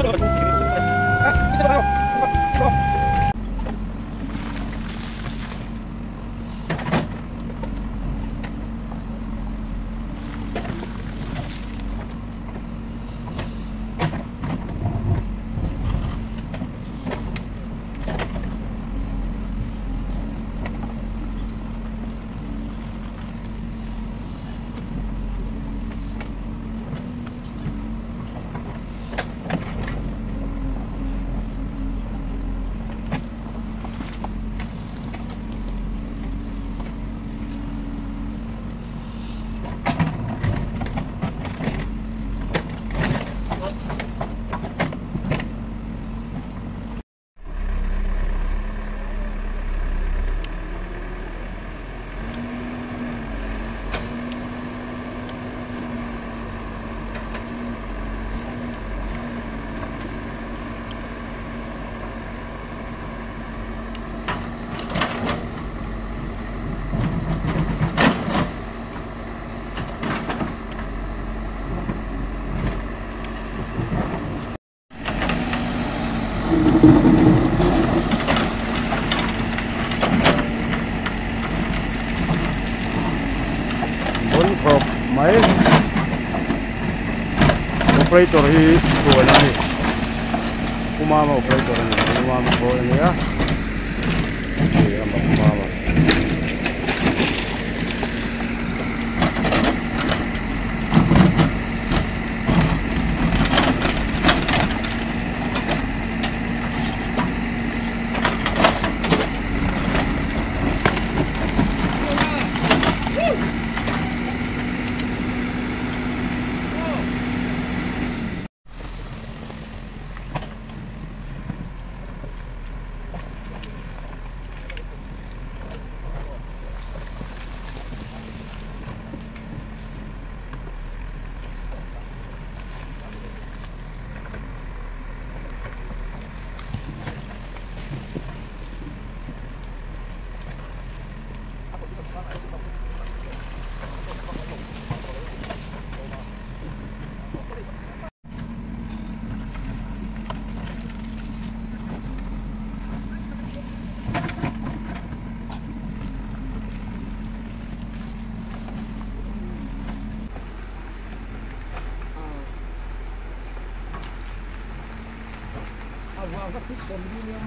Kita bốn hộp máy. Operator hi suan ni kumama operator ni cái gì mà ya kumama Ủa, Agora fixou, minha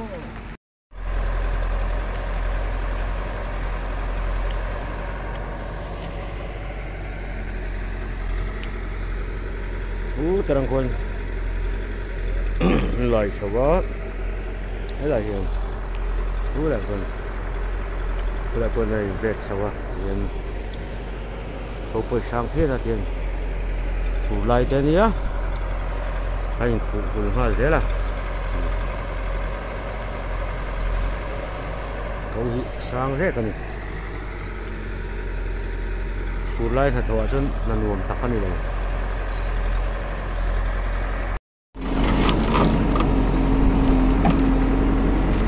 lời sầu bó thế là hiền. U lai kon u lai kon này dệt sawa tiền. Hộp bơi sang phía là tiền. Phủ lại tên nhá anh phủ phủ hoa dễ là câu gì sang dễ cái này phủ lai thật thua chân, là nuông tắc cái này rồi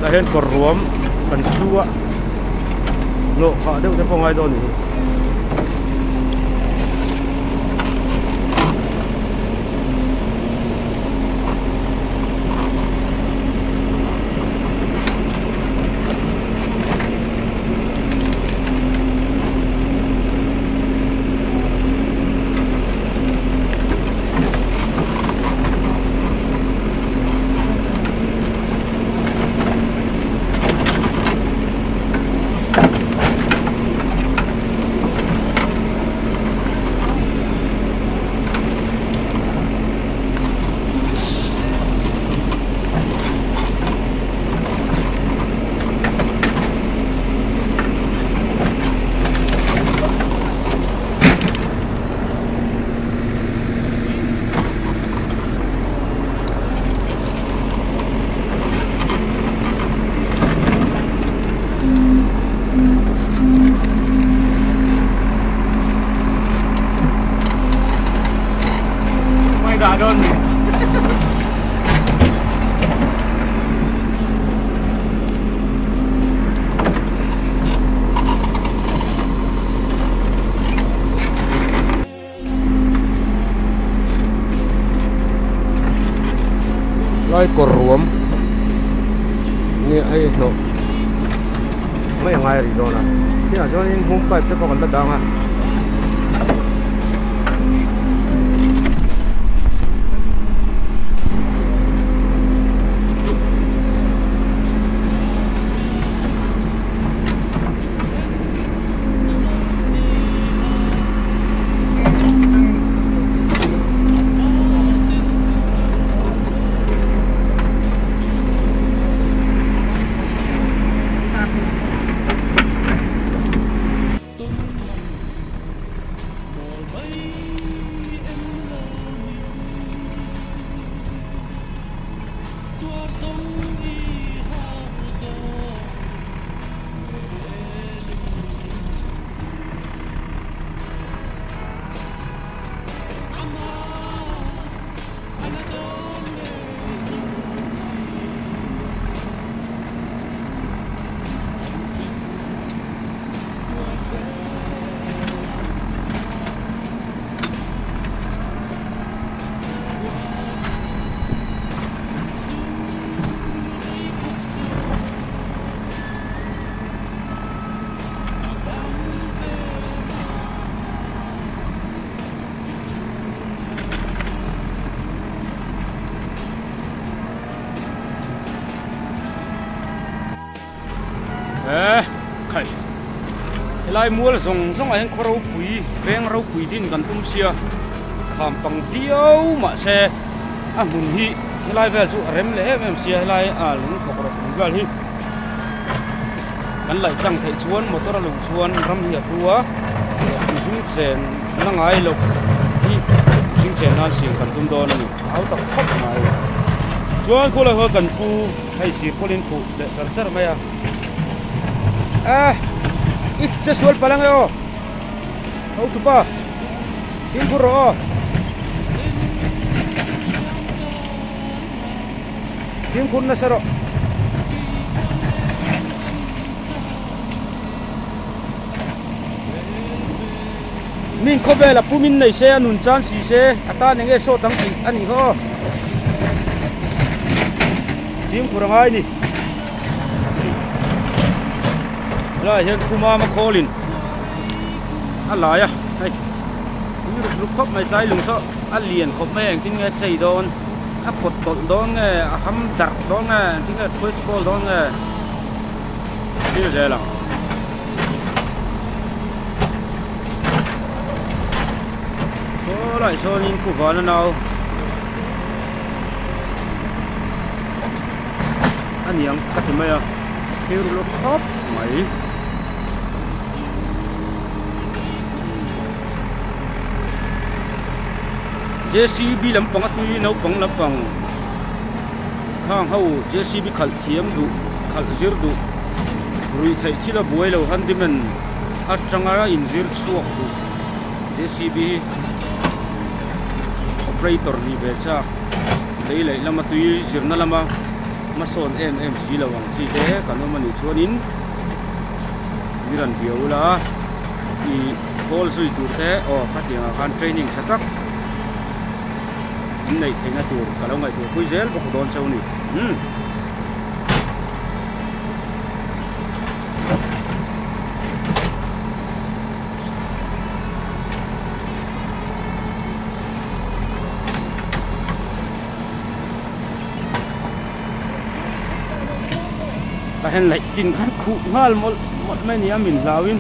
là hiện còn ruộng cần xua. Lộ, họ đâu thấy không ai đâu nhỉ Mày đã đơn gì? Lai cột ruộng. Nghe ai nó. Mấy ngày rồi đó là khi nào cho nên không phải tiếp vào cái đó ha lai mua là dùng giống anh có rau quỳ ven rau quỳ tin gần tung xia khám bằng tiêu mà xe à mừng hi lai về dụ rém lẽ em xia lai à lúng khẩu rồi cũng về hi. Gắn lại chẳng thể chuôn một tôi là lùng chuôn răm hiệp tua, chúng chèn nó ai lục hi chúng chèn nó xỉu gần tung đôn áo tập khóc này chuôn cô là hơi gần cu hay xỉu cô lên cụ để sẵn sàng mày à à Just wall pa lang eh oh. Auto pa. Siguro oh. Team kun na saro. Min ko bela pumin nei se anun chan si se ata nge so tang ani ho. Team kurang ai ni. Rồi hiện kuma ma kholin lại à, a hei à. được lúc khóc mai trái lung so a à, liền khop mai anh tin nge chei don a pot tot don nge a ham đặt don nge tin nghe phơi khô don nghe. Như thế là có lại số nhìn cụ vợ nó đâu anh nhàng cắt thì mày à kêu lúc khóc mấy JCB lampang at tui nau pang lampang hang hau JCB khal thiam du khal zir du rui thai thila buai lo han dimen atanga in zir chuak du JCB operator ni be cha lei lei lama nó làm lama mason em em si lawang chi te kanomani chuanin miran biaula i ball zui thế. Ở o khatinga kan training chatak này thấy nó tu cả lâu ngày tu cuối rel bọc đón sau này ừ. Hen lại chín khăn khụ ngal một một mấy nhà mình lao in